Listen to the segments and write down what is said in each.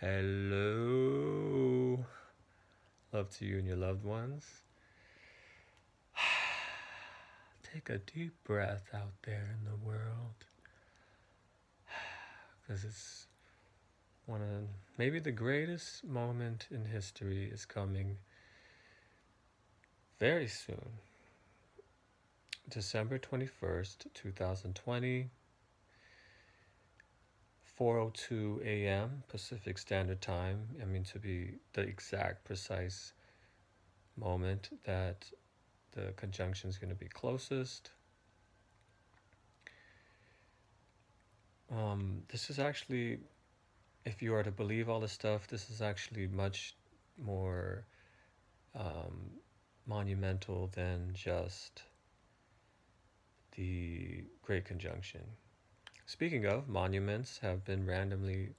Hello. Love to you and your loved ones. Take a deep breath out there in the world. Because it's one of maybe the greatest moment in history is coming very soon. December 21st, 2020. 4:02 a.m. Pacific Standard Time. I mean to be the exact precise moment that the conjunction is going to be closest. Um, this is actually, if you are to believe all this stuff, this is actually much more um, monumental than just the Great Conjunction. Speaking of, monuments have been randomly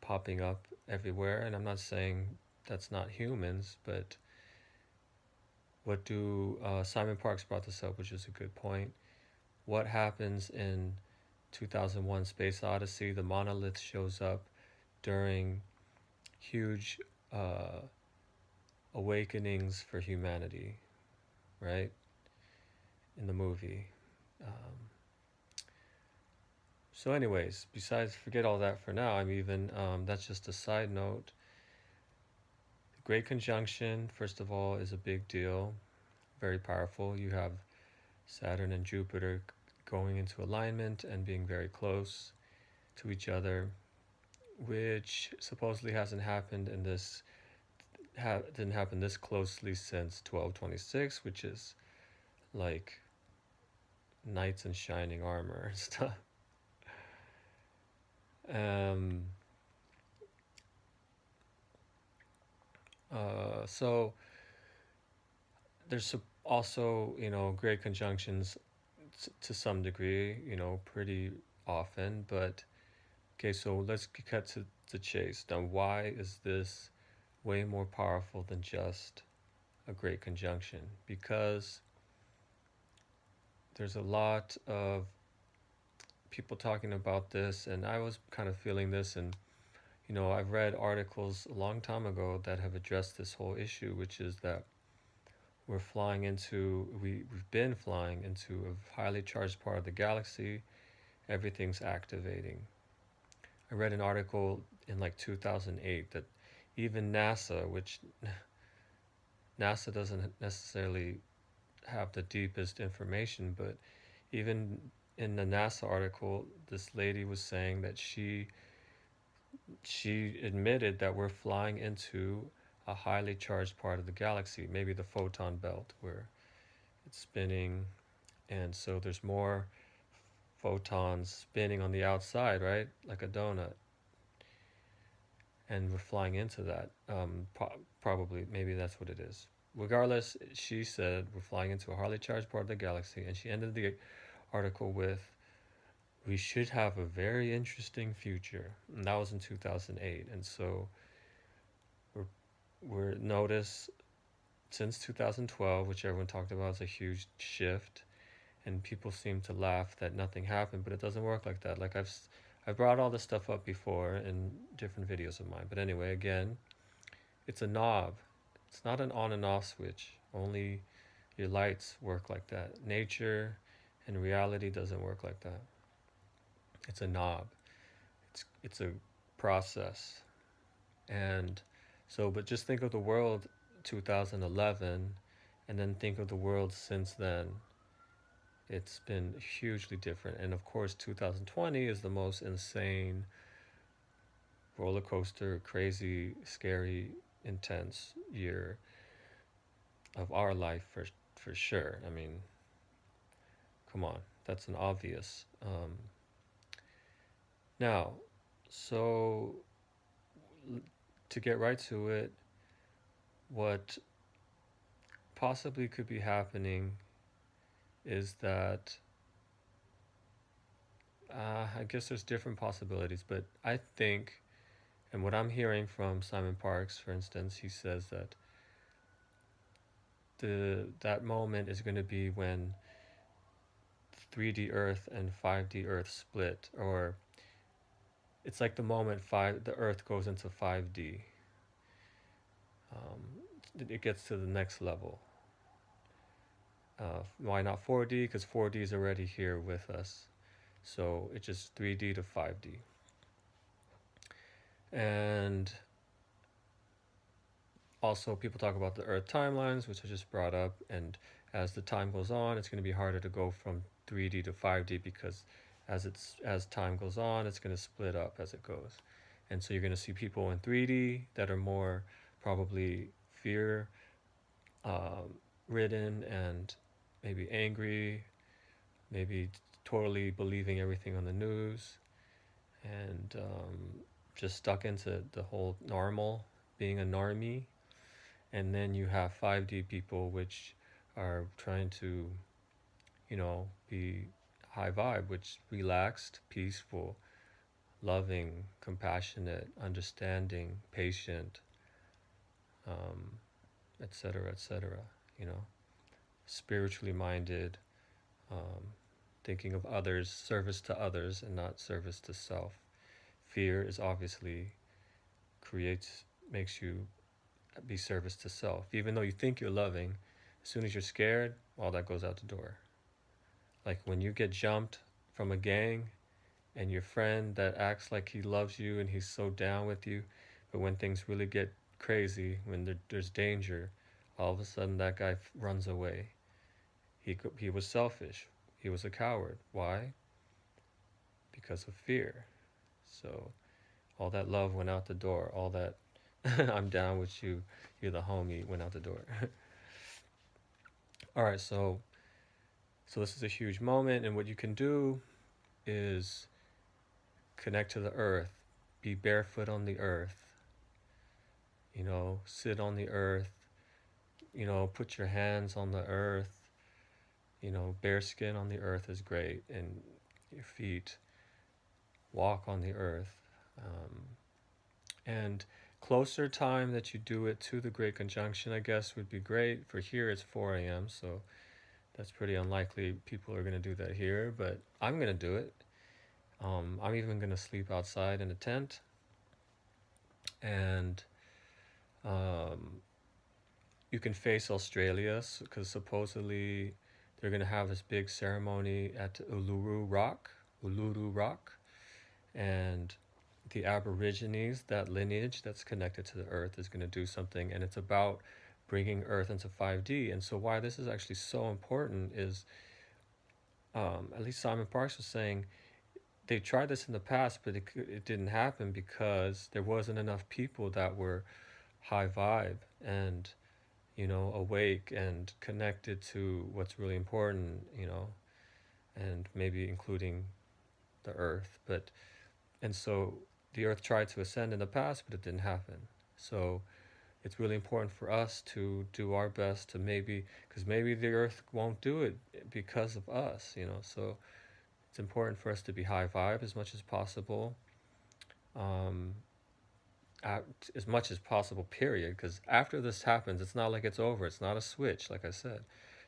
popping up everywhere, and I'm not saying that's not humans, but what do uh, Simon Parkes brought this up, which is a good point. What happens in 2001 Space Odyssey? The monolith shows up during huge uh, awakenings for humanity, right? In the movie. Um, so, anyways, besides, forget all that for now. I'm even, um, that's just a side note. The Great Conjunction, first of all, is a big deal, very powerful. You have Saturn and Jupiter going into alignment and being very close to each other, which supposedly hasn't happened in this, ha- didn't happen this closely since 1226, which is like knights in shining armor and stuff. Um, uh, so there's also, you know, great conjunctions to some degree, you know, pretty often. But okay, so let's cut to the chase. Now, why is this way more powerful than just a great conjunction? Because there's a lot of people talking about this, and I was kind of feeling this. And, you know, I've read articles a long time ago that have addressed this whole issue, which is that we're flying into, we, we've been flying into a highly charged part of the galaxy. Everything's activating. I read an article in like 2008 that even NASA, which NASA doesn't necessarily have the deepest information, but even in the NASA article, this lady was saying that she she admitted that we're flying into a highly charged part of the galaxy, maybe the photon belt where it's spinning and so there's more photons spinning on the outside, right? Like a donut. And we're flying into that. Um, pro- probably, maybe that's what it is. Regardless, she said we're flying into a highly charged part of the galaxy, and she ended the article with we should have a very interesting future. And that was in 2008 and so we're we're notice since 2012 which everyone talked about as a huge shift and people seem to laugh that nothing happened but it doesn't work like that. Like i've I've brought all this stuff up before in different videos of mine but anyway again it's a knob. It's not an on and off switch. Only your lights work like that. Nature and reality doesn't work like that. It's a knob. It's it's a process. And so but just think of the world 2011 and then think of the world since then. It's been hugely different. And of course 2020 is the most insane roller coaster, crazy, scary, intense year of our life for for sure. I mean, Come on, that's an obvious. Um, now, so to get right to it, what possibly could be happening is that uh, I guess there's different possibilities, but I think, and what I'm hearing from Simon Parkes, for instance, he says that the that moment is going to be when 3D Earth and 5D Earth split, or it's like the moment five the Earth goes into 5D. Um, it gets to the next level. Uh, why not 4D? Because 4D is already here with us. So it's just 3D to 5D. And also, people talk about the Earth timelines, which I just brought up. And as the time goes on, it's going to be harder to go from 3D to 5D because as it's as time goes on, it's going to split up as it goes. And so you're going to see people in 3D that are more probably fear um, ridden and maybe angry, maybe totally believing everything on the news, and um, just stuck into the whole normal, being a normie. And then you have 5D people which are trying to, you know, be high vibe, which relaxed, peaceful, loving, compassionate, understanding, patient, um, etc., etc. You know, spiritually minded, um, thinking of others, service to others, and not service to self. Fear is obviously creates makes you be service to self. Even though you think you're loving, as soon as you're scared, all that goes out the door. Like when you get jumped from a gang and your friend that acts like he loves you and he's so down with you, but when things really get crazy, when there, there's danger, all of a sudden that guy runs away. He, he was selfish. He was a coward. Why? Because of fear. So all that love went out the door. All that I'm down with you, you're the homie went out the door. all right, so so this is a huge moment, and what you can do is connect to the earth, be barefoot on the earth, you know, sit on the earth, you know, put your hands on the earth, you know, bare skin on the earth is great, and your feet walk on the earth. Um, and closer time that you do it to the Great Conjunction, I guess, would be great. For here, it's 4 a.m., so that's pretty unlikely people are going to do that here, but I'm going to do it. Um, I'm even going to sleep outside in a tent. And um, you can face Australia because supposedly they're going to have this big ceremony at Uluru Rock, Uluru Rock. And the Aborigines, that lineage that's connected to the earth, is going to do something. And it's about bringing Earth into 5D. And so, why this is actually so important is, um, at least Simon Parkes was saying, they tried this in the past, but it, it didn't happen because there wasn't enough people that were high vibe and, you know, awake and connected to what's really important, you know, and maybe including the Earth. But, and so the Earth tried to ascend in the past, but it didn't happen. So, it's really important for us to do our best to maybe because maybe the earth won't do it because of us you know so it's important for us to be high vibe as much as possible um, at, as much as possible period because after this happens it's not like it's over it's not a switch like i said.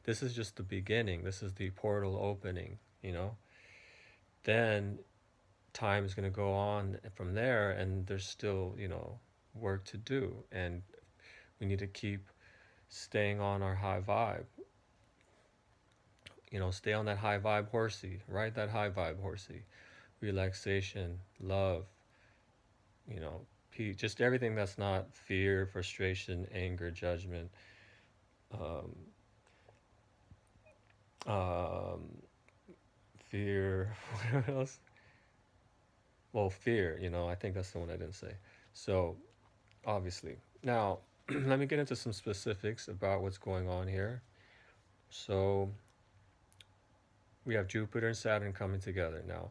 This is just the beginning this is the portal opening you know? Then time is going to go on from there and there's still you know work to do and we need to keep staying on our high vibe. You know, stay on that high vibe horsey, ride that high vibe horsey. Relaxation, love, you know, peace, just everything that's not fear, frustration, anger, judgment. Um, um, fear, what else? Well, fear, you know, I think that's the one I didn't say. So, obviously. Now, let me get into some specifics about what's going on here. So we have Jupiter and Saturn coming together. Now,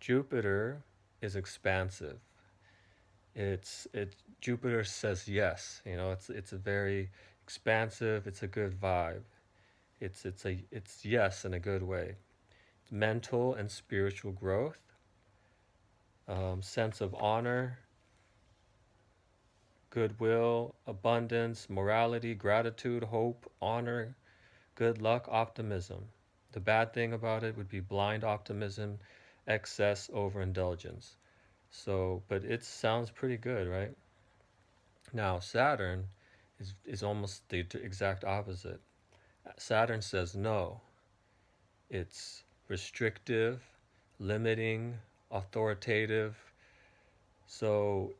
Jupiter is expansive. It's it Jupiter says yes, you know, it's it's a very expansive, it's a good vibe. It's it's a it's yes in a good way. It's Mental and spiritual growth. Um, sense of honor, goodwill, abundance, morality, gratitude, hope, honor, good luck, optimism. The bad thing about it would be blind optimism, excess, overindulgence. So, but it sounds pretty good, right? Now, Saturn is, is almost the exact opposite. Saturn says no. It's restrictive, limiting, authoritative. So,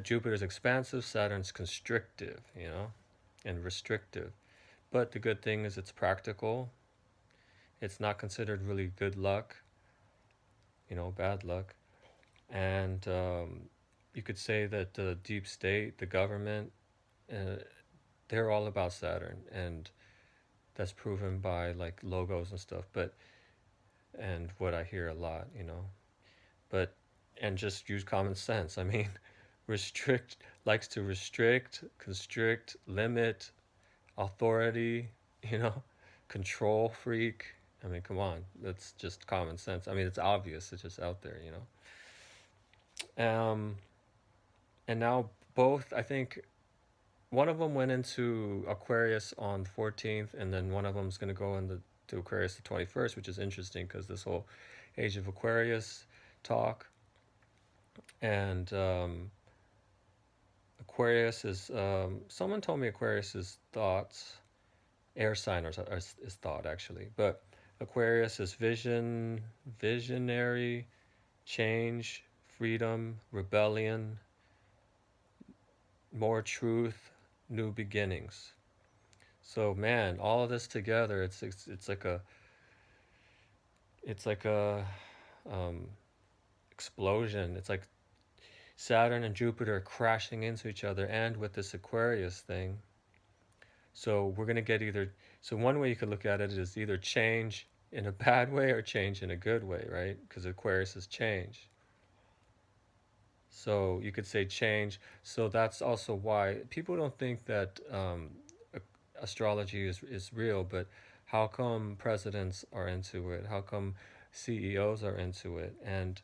Jupiter's expansive, Saturn's constrictive, you know, and restrictive. But the good thing is it's practical. It's not considered really good luck, you know, bad luck. And um, you could say that the deep state, the government, uh, they're all about Saturn, and that's proven by like logos and stuff. But and what I hear a lot, you know, but and just use common sense. I mean, restrict likes to restrict, constrict, limit, authority, you know, control freak. I mean, come on, that's just common sense. I mean, it's obvious. It's just out there, you know. Um, and now both, I think, one of them went into Aquarius on the 14th, and then one of them is going to go into to Aquarius the 21st, which is interesting because this whole Age of Aquarius talk. And um, Aquarius is, um, someone told me Aquarius is thoughts, air sign is, is thought actually, but Aquarius is vision, visionary, change, freedom, rebellion, more truth, new beginnings. So man, all of this together, it's it's, it's like a it's like a um, explosion. It's like Saturn and Jupiter crashing into each other, and with this Aquarius thing. So we're gonna get either. So one way you could look at it is either change in a bad way or change in a good way, right? Because Aquarius is change. So you could say change. So that's also why people don't think that um, astrology is, is real, but how come presidents are into it? How come CEOs are into it? And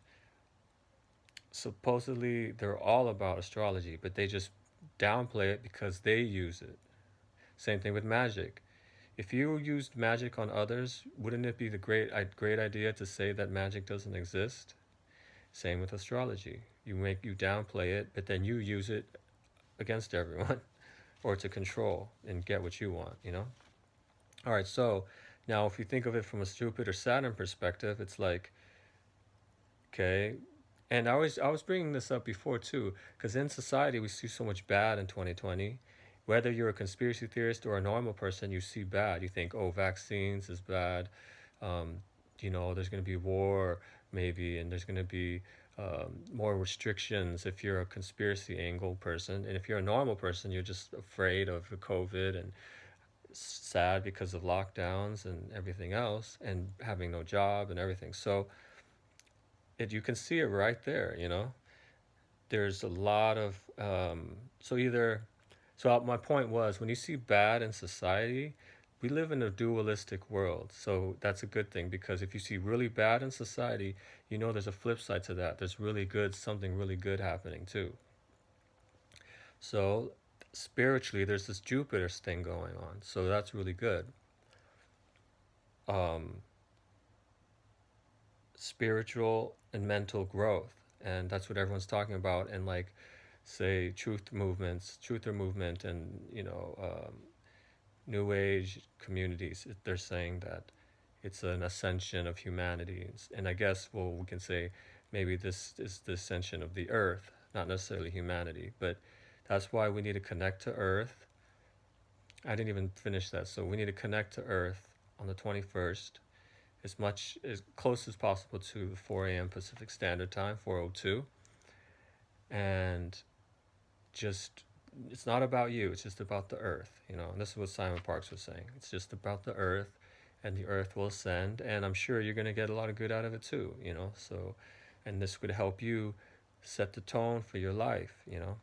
supposedly they're all about astrology, but they just downplay it because they use it. Same thing with magic. If you used magic on others, wouldn't it be the great great idea to say that magic doesn't exist? Same with astrology. You make you downplay it, but then you use it against everyone or to control and get what you want, you know? All right, so now if you think of it from a Jupiter Saturn perspective, it's like okay, and I was I was bringing this up before too, because in society we see so much bad in 2020. Whether you're a conspiracy theorist or a normal person, you see bad. You think, oh, vaccines is bad. Um, you know, there's going to be war maybe, and there's going to be um, more restrictions if you're a conspiracy angle person. And if you're a normal person, you're just afraid of COVID and sad because of lockdowns and everything else and having no job and everything. So it, you can see it right there, you know. There's a lot of, um, so either, so my point was when you see bad in society, we live in a dualistic world. So that's a good thing because if you see really bad in society, you know there's a flip side to that. There's really good, something really good happening too. So spiritually, there's this Jupiter thing going on. So that's really good. Um, spiritual and mental growth. And that's what everyone's talking about. And like, say, truth movements, truther movement, and, you know, um, New Age communities, they're saying that it's an ascension of humanity. And I guess, well, we can say maybe this is the ascension of the earth, not necessarily humanity. But that's why we need to connect to earth. I didn't even finish that. So we need to connect to earth on the 21st as much as close as possible to 4 a.m. Pacific Standard Time, 402. And just it's not about you it's just about the earth you know and this is what simon Parkes was saying it's just about the earth and the earth will ascend and i'm sure you're going to get a lot of good out of it too you know so and this would help you set the tone for your life you know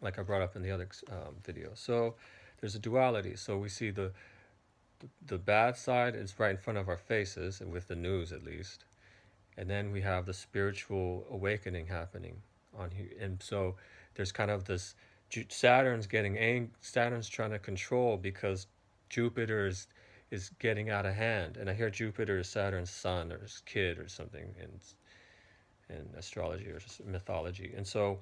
like i brought up in the other um, video so there's a duality so we see the, the bad side is right in front of our faces with the news at least. And then we have the spiritual awakening happening on here. And so there's kind of this Saturn's getting ang- Saturn's trying to control because Jupiter is is getting out of hand, and I hear Jupiter is Saturn's son or his kid or something, and in astrology or mythology. And so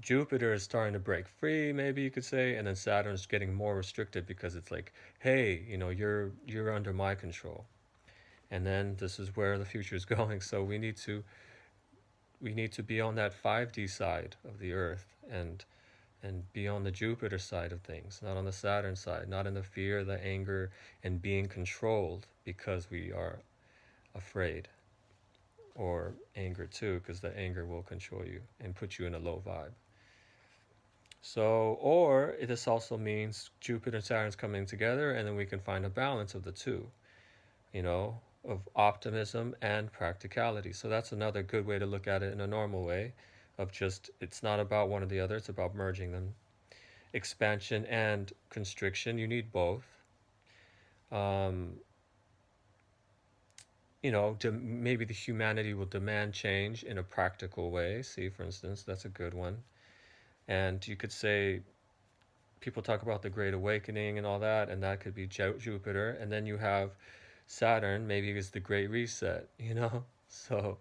Jupiter is starting to break free, maybe you could say, and then Saturn's getting more restricted because it's like, hey, you know, you're you're under my control. And then this is where the future is going. So we need to we need to be on that 5D side of the earth and and be on the Jupiter side of things, not on the Saturn side, not in the fear, the anger, and being controlled because we are afraid or anger too, because the anger will control you and put you in a low vibe. So, or this also means Jupiter and Saturn's coming together, and then we can find a balance of the two, you know, of optimism and practicality. So, that's another good way to look at it in a normal way of just it's not about one or the other, it's about merging them. Expansion and constriction, you need both. Um, you know, maybe the humanity will demand change in a practical way. See, for instance, that's a good one. And you could say, people talk about the Great Awakening and all that, and that could be Ju- Jupiter. And then you have Saturn, maybe it's the Great Reset, you know? So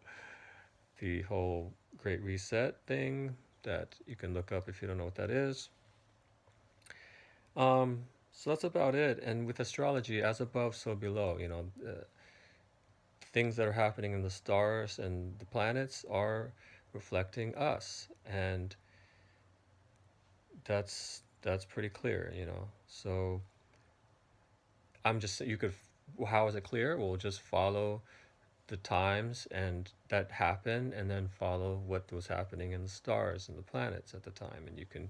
the whole Great Reset thing that you can look up if you don't know what that is. Um, so that's about it. And with astrology, as above, so below, you know. Uh, things that are happening in the stars and the planets are reflecting us. And that's that's pretty clear you know? So i'm just you could how is it clear? We'll just follow the times and that happen and then follow what was happening in the stars and the planets at the time. And you can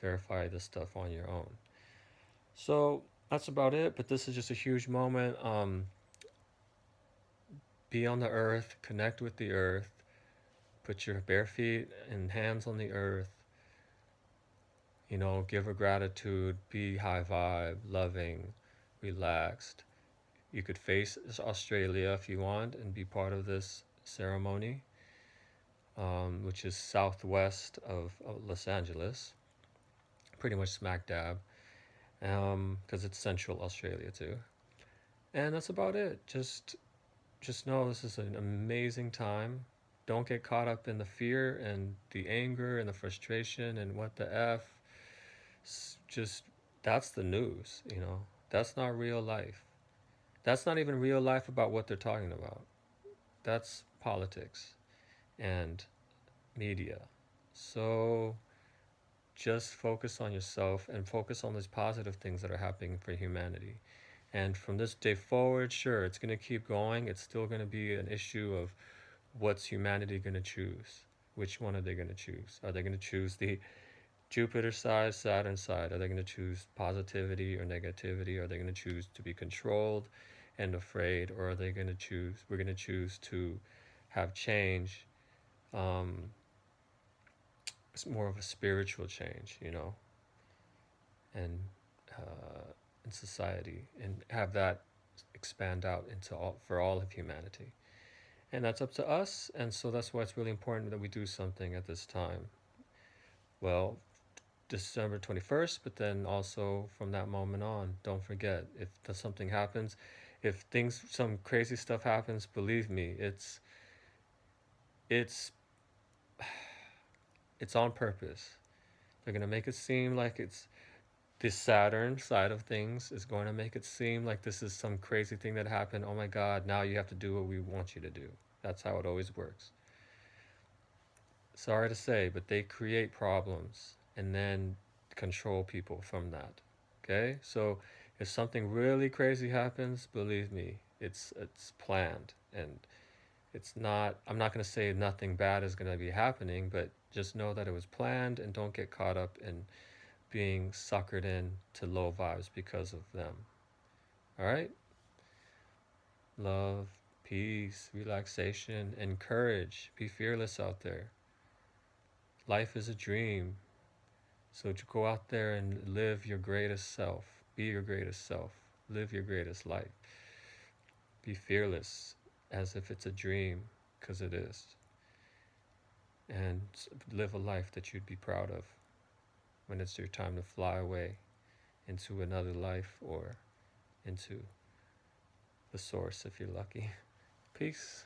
verify this stuff on your own. So that's about it. But this is just a huge moment. Um, be on the earth, connect with the earth, put your bare feet and hands on the earth. You know, give a gratitude, be high vibe, loving, relaxed. You could face Australia if you want and be part of this ceremony, um, which is southwest of, of, Los Angeles, pretty much smack dab, because um, it's central Australia too. And that's about it. Just just know this is an amazing time. Don't get caught up in the fear and the anger and the frustration and what the F. just, that's the news, you know. That's not real life. That's not even real life about what they're talking about. That's politics and media. So just focus on yourself and focus on these positive things that are happening for humanity. And from this day forward, sure, it's going to keep going. It's still going to be an issue of what's humanity going to choose? Which one are they going to choose? Are they going to choose the Jupiter side, Saturn side? Are they going to choose positivity or negativity? Are they going to choose to be controlled and afraid? Or are they going to choose, we're going to choose to have change? Um, it's more of a spiritual change, you know? And, uh, in society and have that expand out into all for all of humanity. And that's up to us, and so that's why it's really important that we do something at this time. Well, December 21st, but then also from that moment on, don't forget if something happens, if things, some crazy stuff happens, believe me, it's, it's, it's on purpose. They're to make it seem like it's, the Saturn side of things is going to make it seem like this is some crazy thing that happened. Oh my God, now you have to do what we want you to do. That's how it always works. Sorry to say, but they create problems and then control people from that. Okay? So if something really crazy happens, believe me, it's it's planned and it's not I'm not going to say nothing bad is going to be happening, but just know that it was planned and don't get caught up in being suckered in to low vibes because of them. All right? Love, peace, relaxation, and courage. Be fearless out there. Life is a dream. So to go out there and live your greatest self, be your greatest self, live your greatest life. Be fearless as if it's a dream, because it is. And live a life that you'd be proud of when it's your time to fly away into another life or into the source if you're lucky. Peace.